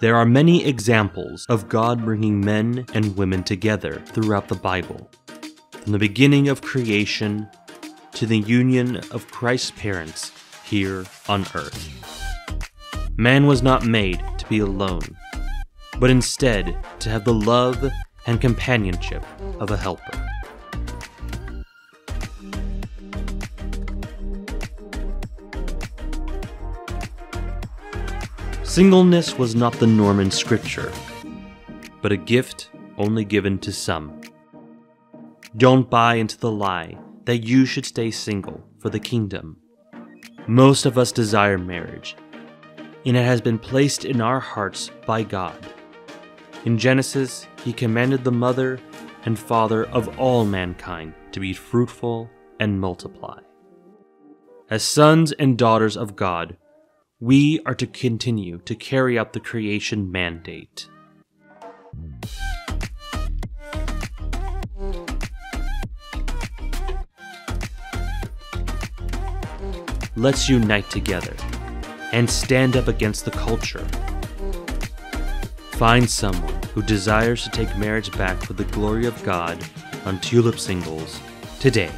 There are many examples of God bringing men and women together throughout the Bible, from the beginning of creation to the union of Christ's parents here on earth. Man was not made to be alone, but instead to have the love and companionship of a helper. Singleness was not the norm in Scripture, but a gift only given to some. Don't buy into the lie that you should stay single for the kingdom. Most of us desire marriage, and it has been placed in our hearts by God. In Genesis, He commanded the mother and father of all mankind to be fruitful and multiply. As sons and daughters of God, we are to continue to carry out the creation mandate. Let's unite together and stand up against the culture. Find someone who desires to take marriage back for the glory of God on Tulip Singles today.